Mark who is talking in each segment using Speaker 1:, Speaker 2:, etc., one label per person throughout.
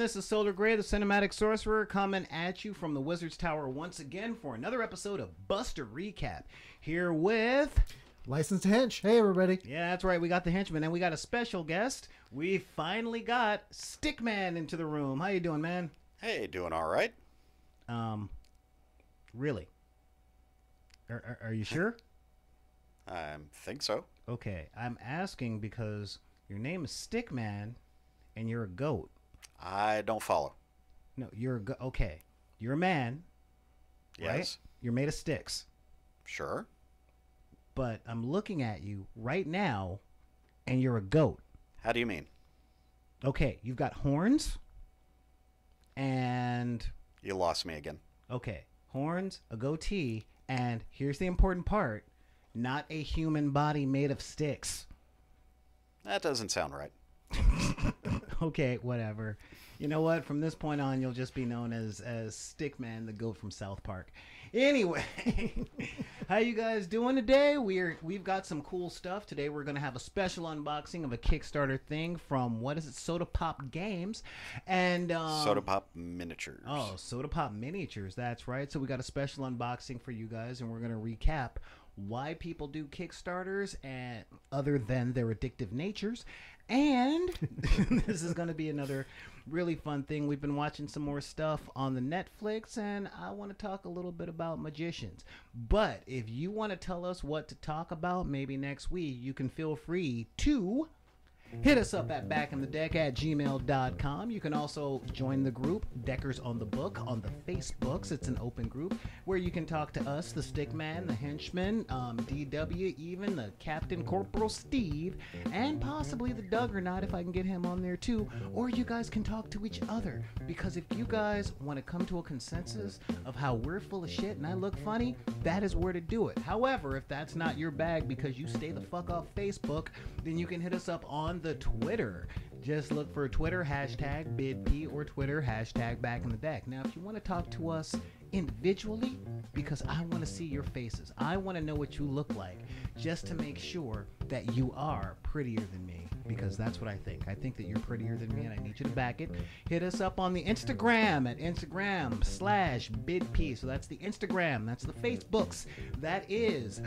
Speaker 1: This is Solar Greye, the cinematic sorcerer, coming at you from the Wizard's Tower once again for another episode of Bust a Recap. Here with.
Speaker 2: Licensed hench. Hey, everybody.
Speaker 1: Yeah, that's right. We got the henchman, and we got a special guest. We finally got Stickman into the room. How you doing, man?
Speaker 3: Hey, doing all right?
Speaker 1: Um, really? Are, are, are you sure?
Speaker 3: I think so.
Speaker 1: Okay, I'm asking because your name is Stickman, and you're a goat.
Speaker 3: I don't follow.
Speaker 1: No, you're go- okay. You're a man, right?
Speaker 3: Yes.
Speaker 1: You're made of sticks.
Speaker 3: Sure.
Speaker 1: But I'm looking at you right now, and you're a goat.
Speaker 3: How do you mean?
Speaker 1: Okay, you've got horns, and
Speaker 3: You lost me again.
Speaker 1: okay, horns, a goatee, and here's the important part: not a human body made of sticks.
Speaker 3: That doesn't sound right.
Speaker 1: okay, whatever. You know what? From this point on, you'll just be known as as Stickman, the goat from South Park. Anyway, how you guys doing today? We're we've got some cool stuff today. We're gonna have a special unboxing of a Kickstarter thing from what is it, Soda Pop Games, and um,
Speaker 3: Soda Pop miniatures.
Speaker 1: Oh, Soda Pop Miniatures. That's right. So we got a special unboxing for you guys, and we're gonna recap why people do Kickstarters and other than their addictive natures. And this is gonna be another really fun thing. We've been watching some more stuff on the Netflix, and I want to talk a little bit about magicians. But if you want to tell us what to talk about, maybe next week, you can feel free to Hit us up at backinthedeck at gmail.com. You can also join the group Deckers on the Book on the Facebooks. It's an open group where you can talk to us, the Stickman, the Henchman, um, DW, even the Captain Corporal Steve, and possibly the Duggernaut if I can get him on there too. Or you guys can talk to each other because if you guys want to come to a consensus of how we're full of shit and I look funny, that is where to do it. However, if that's not your bag because you stay the fuck off Facebook, then you can hit us up on the Twitter. Just look for Twitter hashtag BidP or Twitter hashtag Back in the Deck. Now, if you want to talk to us individually, because I want to see your faces, I want to know what you look like, just to make sure that you are prettier than me, because that's what I think. I think that you're prettier than me, and I need you to back it. Hit us up on the Instagram at Instagram slash BidP. So that's the Instagram, that's the Facebooks, that is.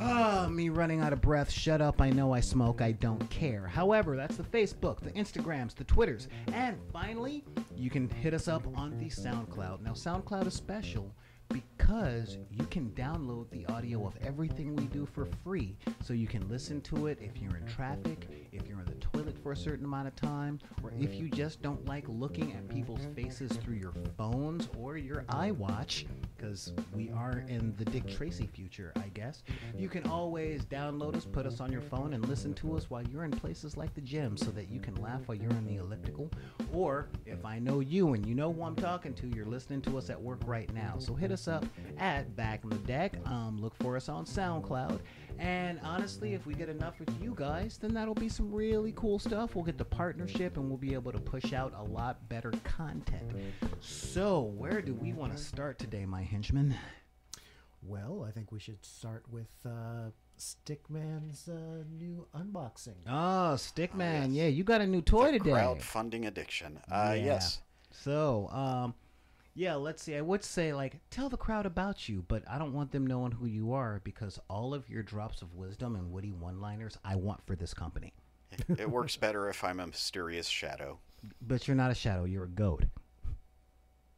Speaker 1: Ah, me running out of breath. Shut up. I know I smoke. I don't care. However, that's the Facebook, the Instagrams, the Twitters. And finally, you can hit us up on the SoundCloud. Now, SoundCloud is special because you can download the audio of everything we do for free. So you can listen to it if you're in traffic, if you're in the toilet for a certain amount of time, or if you just don't like looking at people's faces through your phones or your iWatch, because we are in the Dick Tracy future, I guess. You can always download us, put us on your phone, and listen to us while you're in places like the gym so that you can laugh while you're in the elliptical. Or if I know you and you know who I'm talking to, you're listening to us at work right now. So hit us up at Back in the Deck. Um, look for us on SoundCloud. And honestly, if we get enough with you guys, then that'll be some really cool stuff. We'll get the partnership and we'll be able to push out a lot better content. So, where do we want to start today, my henchman?
Speaker 2: Well, I think we should start with uh, Stickman's uh, new unboxing.
Speaker 1: Oh, Stickman.
Speaker 3: yes.
Speaker 1: Yeah, you got a new toy
Speaker 3: The
Speaker 1: today.
Speaker 3: Crowdfunding addiction. Uh,
Speaker 1: Yeah.
Speaker 3: Yes.
Speaker 1: So, um, yeah, let's see. I would say, like, tell the crowd about you, but I don't want them knowing who you are because all of your drops of wisdom and witty one liners I want for this company.
Speaker 3: It, it works better if I'm a mysterious shadow.
Speaker 1: But you're not a shadow, you're a goat.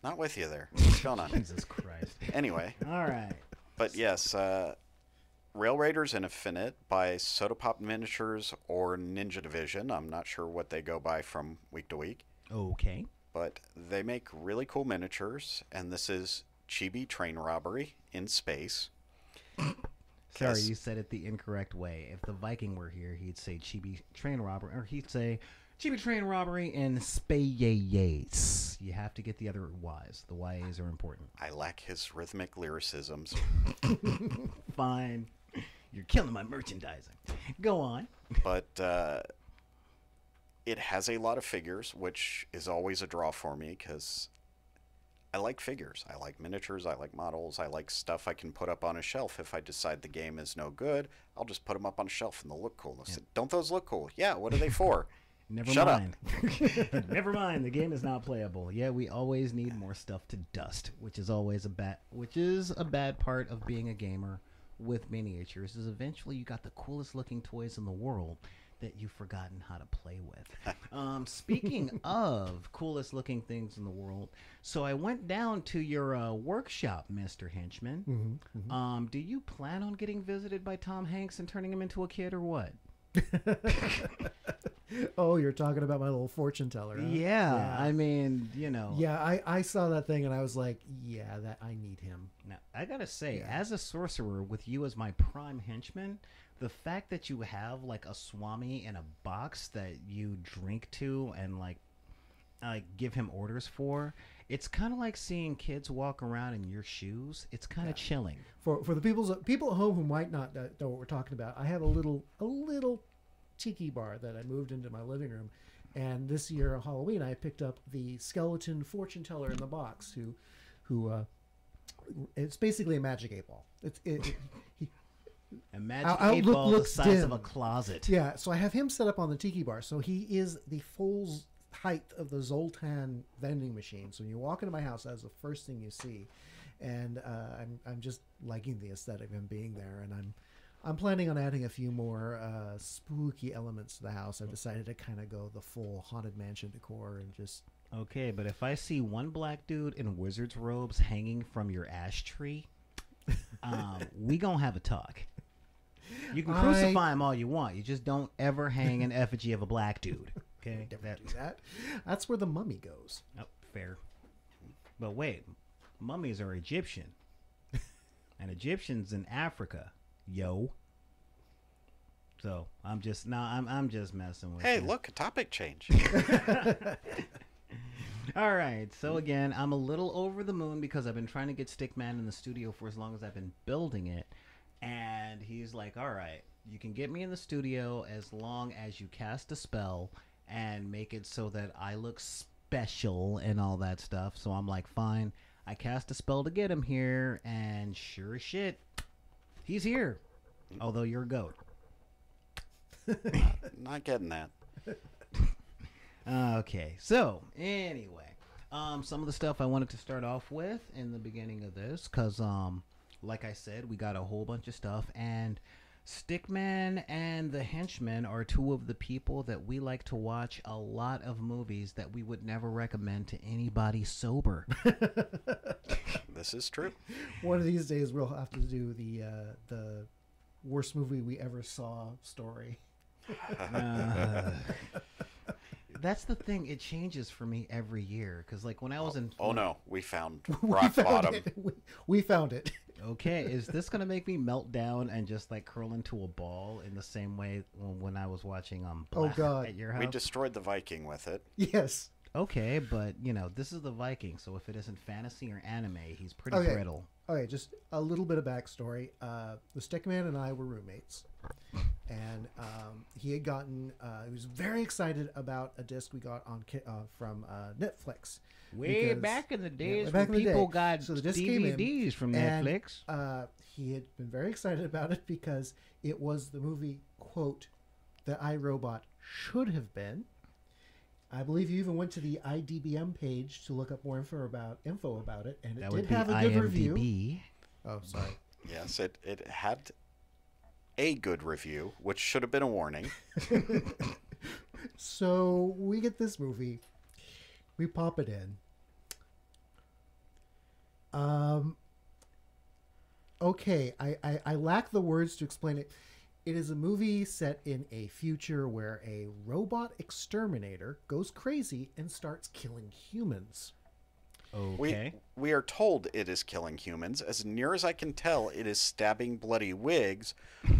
Speaker 3: Not with you there. What's going on?
Speaker 1: Jesus Christ.
Speaker 3: Anyway,
Speaker 1: All right.
Speaker 3: but yes, uh, Rail Raiders Infinite by Soda Pop Miniatures or Ninja Division. I'm not sure what they go by from week to week.
Speaker 1: Okay.
Speaker 3: But they make really cool miniatures, and this is Chibi Train Robbery in space.
Speaker 1: Sorry, you said it the incorrect way. If the Viking were here, he'd say Chibi train robbery, or he'd say Chibi train robbery in space. You have to get the other Y's. The Y's are important.
Speaker 3: I lack his rhythmic lyricisms.
Speaker 1: Fine. You're killing my merchandising. Go on.
Speaker 3: but uh, it has a lot of figures, which is always a draw for me because I like figures. I like miniatures. I like models. I like stuff I can put up on a shelf. If I decide the game is no good, I'll just put them up on a shelf and they'll look cool. They'll say, Don't those look cool? Yeah, what are they for?
Speaker 1: Never
Speaker 3: Shut
Speaker 1: mind. Never mind. The game is not playable. Yeah, we always need more stuff to dust, which is always a bad, which is a bad part of being a gamer with miniatures. Is eventually you got the coolest looking toys in the world that you've forgotten how to play with. um, speaking of coolest looking things in the world, so I went down to your uh, workshop, Mister Henchman.
Speaker 2: Mm-hmm,
Speaker 1: Um, do you plan on getting visited by Tom Hanks and turning him into a kid, or what?
Speaker 2: Oh, you're talking about my little fortune teller. huh?
Speaker 1: Yeah, I mean, you know.
Speaker 2: yeah. I, I saw that thing and I was like, yeah, that I need him.
Speaker 1: Now, I gotta say,
Speaker 2: Yeah.
Speaker 1: as a sorcerer with you as my prime henchman, the fact that you have like a swami in a box that you drink to and like, like give him orders for, it's kind of like seeing kids walk around in your shoes. It's kind of chilling.
Speaker 2: For for the people's people at home who might not know what we're talking about, I have a little a little tiki bar that I moved into my living room, and this year on Halloween I picked up the skeleton fortune teller in the box who, who, uh, it's basically a magic eight ball. It's it, it he,
Speaker 1: A magic
Speaker 2: Our
Speaker 1: eight
Speaker 2: outlook
Speaker 1: ball the
Speaker 2: looks
Speaker 1: size of a closet.
Speaker 2: Yeah, so I have him set up on the tiki bar. So he is the full height of the Zoltan vending machine. So when you walk into my house, that's the first thing you see. And uh, I'm, I'm just liking the aesthetic of him being there. And I'm I'm planning on adding a few more uh, spooky elements to the house. I've decided to kind of go the full haunted mansion decor and just
Speaker 1: Okay, but if I see one black dude in wizard's robes hanging from your ash tree, um, we gonna have a talk. You can
Speaker 2: I-
Speaker 1: crucify him all you want. You just don't ever hang an effigy of a black dude. Okay, that,
Speaker 2: do that. That's where the mummy goes.
Speaker 1: oh, fair. But wait, mummies are Egyptian, and Egyptians in Africa, yo. So I'm just no, I'm I'm just messing with.
Speaker 3: Hey,
Speaker 1: you.
Speaker 3: look, a topic change.
Speaker 1: All right. So again, I'm a little over the moon because I've been trying to get Stickman in the studio for as long as I've been building it, and he's like, "All right, you can get me in the studio as long as you cast a spell and make it so that I look special and all that stuff." So I'm like, "Fine." I cast a spell to get him here, and sure as shit, he's here. Although you're a goat.
Speaker 3: Not getting that.
Speaker 1: Okay, so anyway, um, some of the stuff I wanted to start off with in the beginning of this, cause um, like I said, we got a whole bunch of stuff, and Stickman and the Henchmen are two of the people that we like to watch a lot of movies that we would never recommend to anybody sober.
Speaker 3: This is true.
Speaker 2: One of these days we'll have to do the uh, the worst movie we ever saw story.
Speaker 1: Uh, that's the thing; it changes for me every year, cause like when I was in
Speaker 3: Oh no, we found
Speaker 2: we
Speaker 3: rock
Speaker 2: found
Speaker 3: bottom.
Speaker 2: it. We, we found it.
Speaker 1: Okay, is this gonna make me melt down and just like curl into a ball in the same way when, when I was watching um
Speaker 2: Oh, God.
Speaker 1: at your house?
Speaker 3: We destroyed the Viking with it.
Speaker 2: Yes.
Speaker 1: Okay, but you know this is the Viking, so if it isn't fantasy or anime, he's pretty
Speaker 2: Okay.
Speaker 1: brittle.
Speaker 2: Okay, just a little bit of backstory. Uh, the Stickman and I were roommates, and um, he had gotten. Uh, he was very excited about a disc we got on uh, from uh, Netflix.
Speaker 1: Way
Speaker 2: because-
Speaker 1: back in the
Speaker 2: yeah,
Speaker 1: days
Speaker 2: way
Speaker 1: when
Speaker 2: in
Speaker 1: people
Speaker 2: day.
Speaker 1: got
Speaker 2: So the disc came in,
Speaker 1: DVDs from
Speaker 2: and,
Speaker 1: Netflix.
Speaker 2: Uh, he had been very excited about it because it was the movie quote that iRobot should have been. I believe you even went to the IDBM page to look up more info about info about it, and it
Speaker 1: That
Speaker 2: did
Speaker 1: would be
Speaker 2: have a good review. Oh, sorry.
Speaker 3: Yes, it, it had a good review, which should have been a warning.
Speaker 2: So we get this movie, we pop it in. Um. Okay, I, I I lack the words to explain it. It is a movie set in a future where a robot exterminator goes crazy and starts killing humans.
Speaker 3: We,
Speaker 1: Okay.
Speaker 3: we are told it is killing humans. As near as I can tell, it is stabbing bloody wigs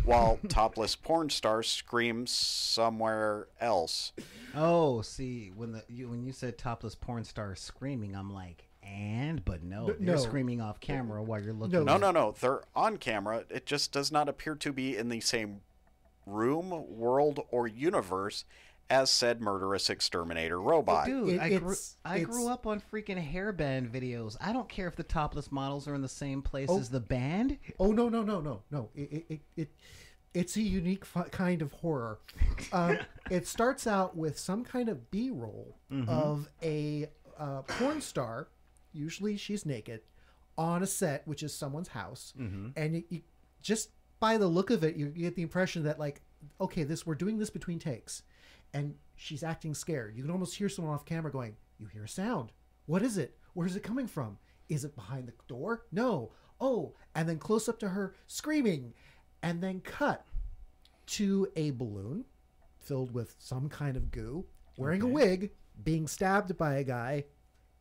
Speaker 3: while topless porn stars scream somewhere else.
Speaker 1: Oh, see, when the you, when you said topless porn star screaming, I'm like, and but no,
Speaker 2: N-
Speaker 1: they're
Speaker 2: no.
Speaker 1: screaming off camera while you're looking.
Speaker 3: No,
Speaker 1: at-
Speaker 3: no, no. They're on camera. It just does not appear to be in the same room, world, or universe as said murderous exterminator robot.
Speaker 1: Dude,
Speaker 2: It-
Speaker 1: I, grew, I grew up on freaking hairband videos. I don't care if the topless models are in the same place
Speaker 2: Oh.
Speaker 1: as the band.
Speaker 2: Oh no no no no no! It it, it, it it's a unique fu- kind of horror. Um, it starts out with some kind of B-roll of a uh, porn star, usually she's naked, on a set, which is someone's house, and you, you just by the look of it, you, you get the impression that like, okay, this we're doing this between takes, and she's acting scared. You can almost hear someone off camera going, "You hear a sound? What is it? Where is it coming from? Is it behind the door? No. Oh!" And then close up to her screaming, and then cut to a balloon filled with some kind of goo, wearing a wig, being stabbed by a guy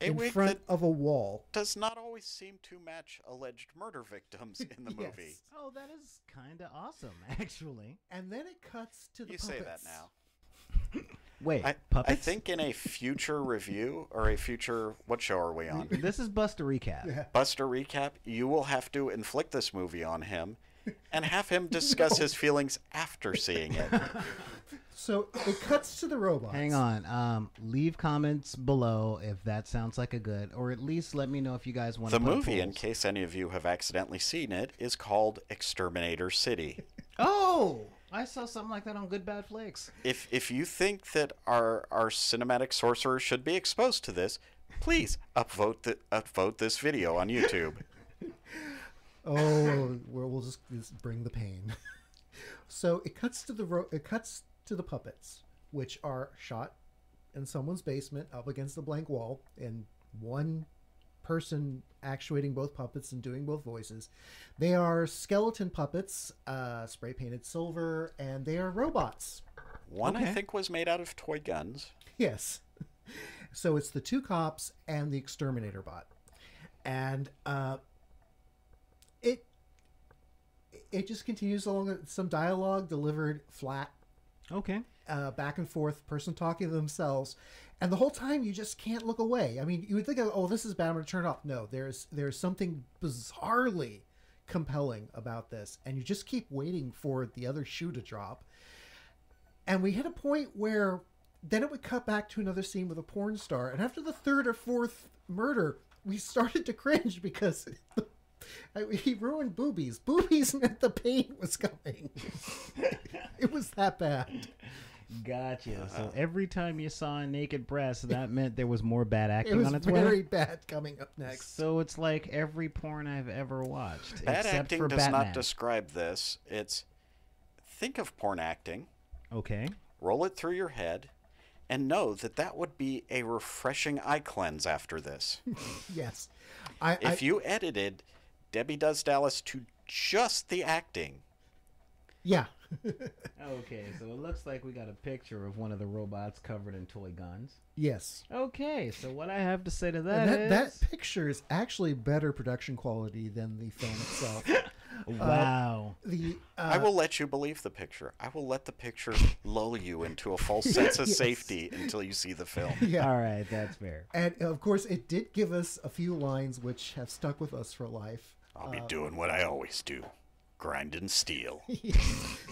Speaker 3: A
Speaker 2: in
Speaker 3: wig
Speaker 2: front
Speaker 3: that
Speaker 2: of a wall.
Speaker 3: does not always seem to match alleged murder victims in the movie.
Speaker 2: Yes.
Speaker 1: Oh, that is kind of awesome, actually.
Speaker 2: And then it cuts to the
Speaker 3: You say that now.
Speaker 1: Wait,
Speaker 3: I,
Speaker 1: puppets?
Speaker 3: I think in a future review or a future what show are we on?
Speaker 1: this is Bust a recap.
Speaker 3: Bust a recap, you will have to inflict this movie on him and have him discuss his feelings after seeing it.
Speaker 2: So it cuts to the robots.
Speaker 1: Hang on. Um, leave comments below if that sounds like a good, or at least let me know if you guys want
Speaker 3: The
Speaker 1: to. put
Speaker 3: movie, in case any of you have accidentally seen it, is called Exterminator City.
Speaker 1: Oh, I saw something like that on Good Bad Flicks.
Speaker 3: If if you think that our our cinematic sorcerer should be exposed to this, please upvote the, upvote this video on YouTube.
Speaker 2: Oh, we'll, we'll just, just bring the pain. so it cuts to the ro- it cuts to the puppets, which are shot in someone's basement up against a blank wall, and one person actuating both puppets and doing both voices. They are skeleton puppets, uh, spray painted silver, and they are robots.
Speaker 3: One I think was made out of toy guns.
Speaker 2: Yes. So it's the two cops and the exterminator bot, and uh, it it just continues along some dialogue delivered flat,
Speaker 1: Okay.
Speaker 2: uh, back and forth, person talking to themselves, and the whole time you just can't look away. I mean, you would think, oh, this is bad. I'm going to turn it off. No, there's there's something bizarrely compelling about this, and you just keep waiting for the other shoe to drop. And we hit a point where then it would cut back to another scene with a porn star. And after the third or fourth murder, we started to cringe because I he ruined boobies. Boobies meant the pain was coming. it was that bad.
Speaker 1: Gotcha. Uh-huh. So every time you saw a naked breast, that meant there was more bad acting
Speaker 2: It
Speaker 1: acting
Speaker 2: was
Speaker 1: on its
Speaker 2: very
Speaker 1: way.
Speaker 2: Very bad coming up next.
Speaker 1: So it's like every porn I've ever watched,
Speaker 3: Bad
Speaker 1: except
Speaker 3: acting
Speaker 1: for
Speaker 3: does
Speaker 1: Batman.
Speaker 3: not describe this. It's think of porn acting,
Speaker 1: okay.
Speaker 3: roll it through your head, and know that that would be a refreshing eye cleanse after this.
Speaker 2: Yes. I, I
Speaker 3: if you edited Debbie Does Dallas to just the acting,
Speaker 2: yeah.
Speaker 1: Okay, so it looks like we got a picture of one of the robots covered in toy guns.
Speaker 2: yes.
Speaker 1: Okay, so what I have to say to that
Speaker 2: that,
Speaker 1: is,
Speaker 2: that picture is actually better production quality than the film itself.
Speaker 1: wow.
Speaker 2: the uh,
Speaker 3: I will let you believe the picture. I will let the picture lull you into a false sense of
Speaker 2: Yes.
Speaker 3: safety until you see the film.
Speaker 2: yeah.
Speaker 1: All right, that's fair.
Speaker 2: And of course, it did give us a few lines which have stuck with us for life.
Speaker 3: I'll be doing what I always do grinding steel.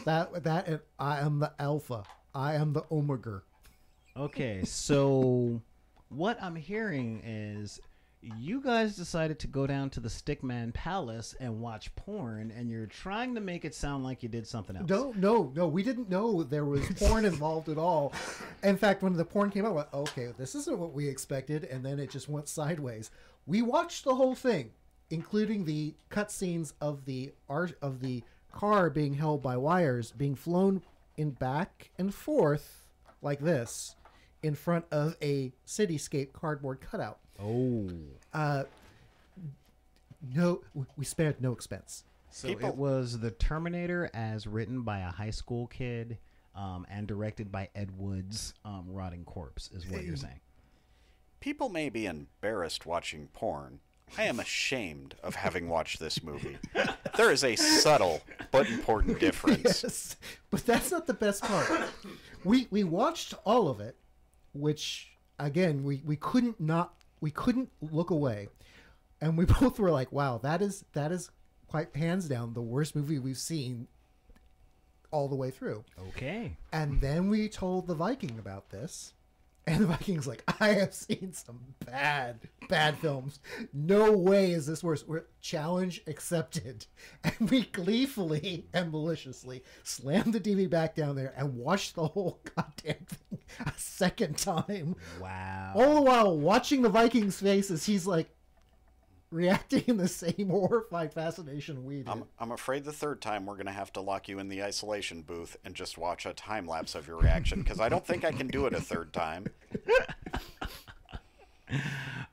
Speaker 2: That that and I am the alpha. I am the omega.
Speaker 1: Okay, so what I'm hearing is you guys decided to go down to the Stickman Palace and watch porn, and you're trying to make it sound like you did something else.
Speaker 2: No, no, no. We didn't know there was porn involved at all. In fact, when the porn came out, I went, okay, this isn't what we expected, and then it just went sideways. We watched the whole thing, including the cutscenes of the art of the car being held by wires, being flown in back and forth like this, in front of a cityscape cardboard cutout.
Speaker 1: Oh.
Speaker 2: Uh, No, we spared no expense.
Speaker 1: So
Speaker 3: People-
Speaker 1: it was The Terminator as written by a high school kid um, and directed by Ed Wood's um, Rotting Corpse, is what you're saying.
Speaker 3: People may be embarrassed watching porn. I am ashamed of having watched this movie. There is a subtle but important difference.
Speaker 2: Yes, but that's not the best part. we we watched all of it, which again we we couldn't not we couldn't look away, and we both were like, "Wow, that is that is quite hands down the worst movie we've seen." All the way through,
Speaker 1: Okay.
Speaker 2: and then we told the Viking about this, And the Vikings like, I have seen some bad, bad films. No way is this worse. We're challenge accepted. And we gleefully and maliciously slammed the DVD back down there and watched the whole goddamn thing a second time.
Speaker 1: Wow.
Speaker 2: All the while watching the Vikings' faces, he's like reacting in the same horrified fascination we did.
Speaker 3: I'm, I'm afraid the third time we're going to have to lock you in the isolation booth and just watch a time lapse of your reaction because I don't think I can do it a third time.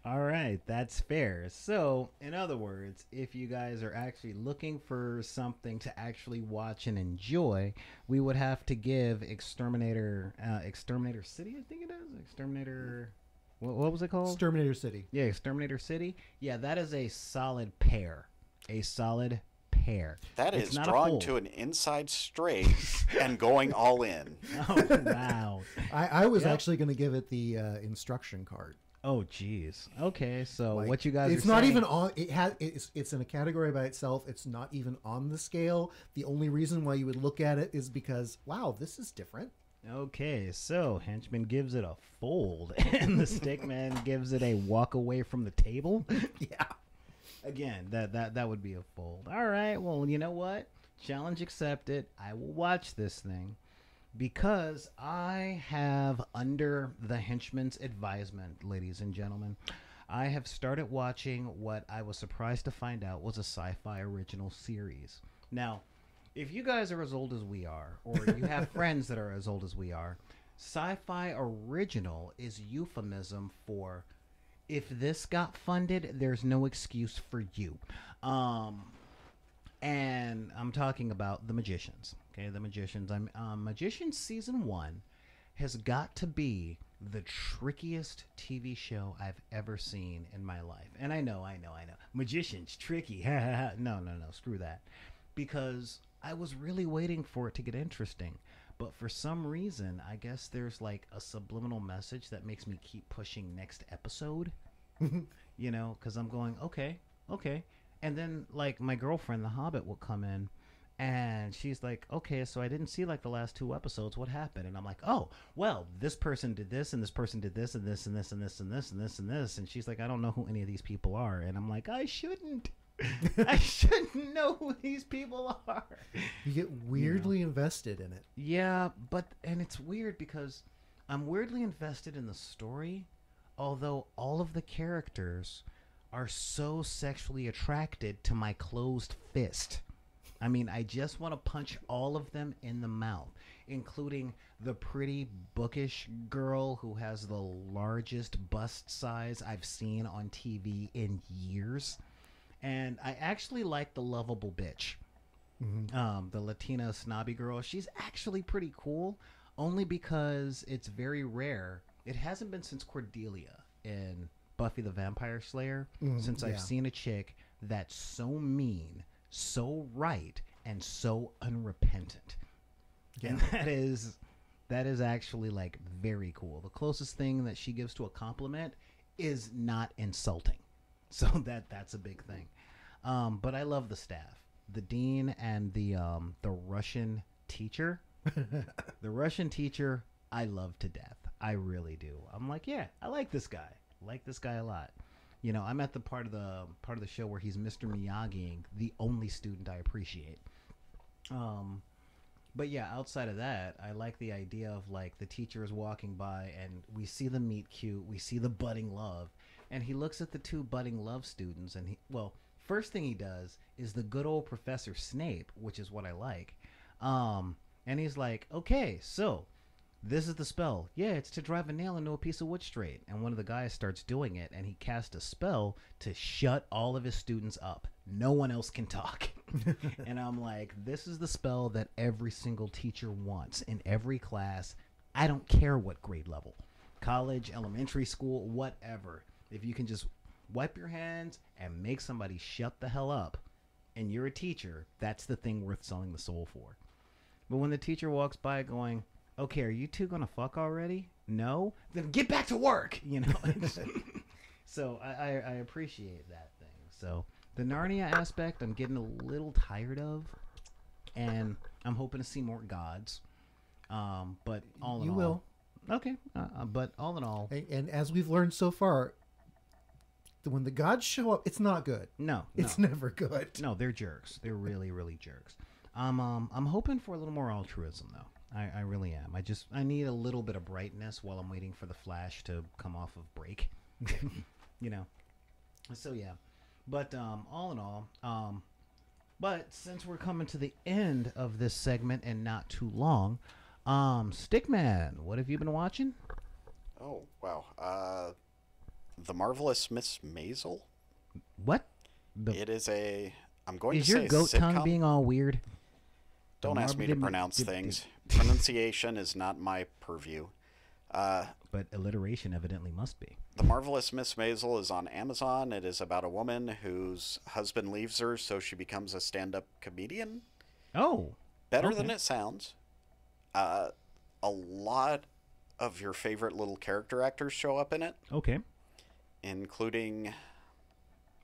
Speaker 1: All right, that's fair. So, in other words, if you guys are actually looking for something to actually watch and enjoy, we would have to give Exterminator, uh, Exterminator City, I think it is. Exterminator. What, what was it called?
Speaker 2: Exterminator City.
Speaker 1: yeah, Exterminator City. Yeah, that is a solid pair. A solid pair.
Speaker 3: That
Speaker 1: It's
Speaker 3: is
Speaker 1: not
Speaker 3: drawing to an inside straight and going all in.
Speaker 1: Oh wow.
Speaker 2: I, I was
Speaker 1: Yep.
Speaker 2: actually going to give it the uh, instruction card.
Speaker 1: Oh jeez. Okay, so
Speaker 2: Like,
Speaker 1: what you guys?
Speaker 2: It's
Speaker 1: are
Speaker 2: not
Speaker 1: saying-
Speaker 2: even on. It has. It's it's in a category by itself. It's not even on the scale. The only reason why you would look at it is because wow, this is different.
Speaker 1: Okay, so henchman gives it a fold, and the stickman gives it a walk away from the table.
Speaker 2: Yeah.
Speaker 1: Again, that that that would be a fold. All right. Well, you know what? Challenge accepted. I will watch this thing because I have, under the henchman's advisement, ladies and gentlemen, I have started watching what I was surprised to find out was a sci-fi original series. Now, if you guys are as old as we are, or you have friends that are as old as we are, sci-fi original is euphemism for if this got funded, there's no excuse for you. Um, and I'm talking about the magicians. Okay, the magicians. I'm um, magicians season one has got to be the trickiest TV show I've ever seen in my life. And I know, I know, I know. Magicians tricky. no, no, no. Screw that. Because I was really waiting for it to get interesting. But for some reason, I guess there's like a subliminal message that makes me keep pushing next episode you know, because I'm going, okay, okay. And then, like, my girlfriend, the Hobbit, will come in and she's like, okay, so I didn't see like the last two episodes. What happened? And I'm like, oh, well, this person did this and this person did this and this and this and this and this and this and this. And she's like, I don't know who any of these people are. And I'm like, I shouldn't. I shouldn't know who these people are.
Speaker 2: You get weirdly invested in it.
Speaker 1: Yeah, but and it's weird because I'm weirdly invested in the story, although all of the characters are so sexually attracted to my closed fist. I mean, I just want to punch all of them in the mouth, including the pretty bookish girl who has the largest bust size I've seen on TV in years. And I actually like the lovable bitch um, the Latina snobby girl. She's actually pretty cool, only because it's very rare. It hasn't been since Cordelia in Buffy the Vampire Slayer since
Speaker 2: yeah.
Speaker 1: I've seen a chick that's so mean, so right, and so unrepentant. And that is that is actually like very cool. The closest thing that she gives to a compliment is not insulting. So that that's a big thing. Um, but I love the staff, the dean and the um, the Russian teacher. the Russian teacher, I love to death. I really do. I'm like, yeah, I like this guy. I like this guy a lot. You know, I'm at the part of the part of the show where he's Mr. Miyagiing, the only student I appreciate. Um, but yeah, outside of that, I like the idea of like the teacher is walking by and we see the meet cute, we see the budding love, and he looks at the two budding love students and he well, first thing he does is the good old Professor Snape, which is what I like. Um, and he's like, "Okay, so this is the spell. Yeah, it's to drive a nail into a piece of wood straight." And one of the guys starts doing it and he casts a spell to shut all of his students up. No one else can talk. and I'm like, this is the spell that every single teacher wants in every class. I don't care what grade level. College, elementary school, whatever. If you can just wipe your hands and make somebody shut the hell up and you're a teacher, that's the thing worth selling the soul for. But when the teacher walks by going, okay, are you two gonna fuck already? No? Then get back to work, you know? so I, I, I appreciate that thing. So the Narnia aspect I'm getting a little tired of. And I'm hoping to see more gods. Um, but all in
Speaker 2: You
Speaker 1: all,
Speaker 2: will.
Speaker 1: Okay, uh, uh, but all in all,
Speaker 2: And, and as we've learned so far, when the gods show up, it's not good.
Speaker 1: no, no,
Speaker 2: It's never good.
Speaker 1: no, they're jerks. They're really, really jerks. Um, um, I'm hoping for a little more altruism though. I, I really am. I just I need a little bit of brightness while I'm waiting for the Flash to come off of break. you know. So yeah, but um, all in all, um, but since we're coming to the end of this segment and not too long, um, Stickman, what have you been watching?
Speaker 3: Oh wow. Uh, the marvelous Miss Maisel.
Speaker 1: What? The,
Speaker 3: It is a. I'm going
Speaker 1: is
Speaker 3: to
Speaker 1: your
Speaker 3: say
Speaker 1: goat tongue being all weird?
Speaker 3: Don't ask me to pronounce things. Pronunciation is not my purview. Uh,
Speaker 1: But alliteration evidently must be.
Speaker 3: The Marvelous Miss Maisel is on Amazon. It is about a woman whose husband leaves her, so she becomes a stand up comedian.
Speaker 1: Oh,
Speaker 3: Better than it sounds. Uh, a lot of your favorite little character actors show up in it,
Speaker 1: okay.
Speaker 3: Including,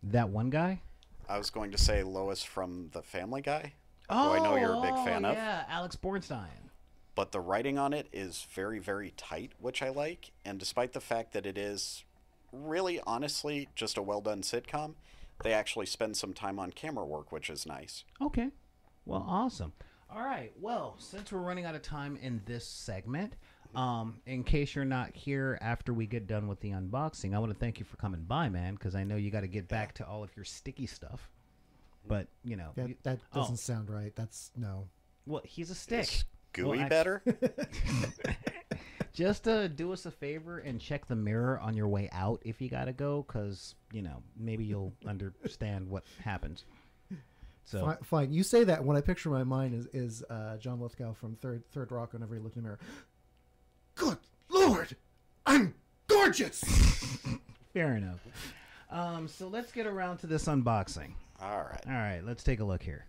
Speaker 1: That one guy?
Speaker 3: I was going to say Lois from The Family Guy, who I know you're a big
Speaker 1: oh,
Speaker 3: fan of.
Speaker 1: Yeah, Alex Borstein.
Speaker 3: But the writing on it is very, very tight, which I like. And despite the fact that it is really, honestly, just a well done sitcom, they actually spend some time on camera work, which is nice.
Speaker 1: Okay. Well, awesome. All right. Well, since we're running out of time in this segment, um, in case you're not here after we get done with the unboxing, I want to thank you for coming by, man, because I know you got to get back to all of your sticky stuff. But you know,
Speaker 2: That,
Speaker 1: you-
Speaker 2: that
Speaker 1: oh.
Speaker 2: doesn't sound right. That's no.
Speaker 1: well, he's a stick.
Speaker 3: Is gooey
Speaker 1: Well, I-
Speaker 3: better?
Speaker 1: Just uh, do us a favor and check the mirror on your way out if you gotta go, because you know maybe you'll understand what happens. So
Speaker 2: Fine, fine. You say that. when I picture my mind is is uh, John Lithgow from Third Third Rock. Whenever he looked in the mirror, good lord, I'm gorgeous.
Speaker 1: fair enough. Um, so let's get around to this unboxing.
Speaker 3: All right.
Speaker 1: All right, let's take a look here.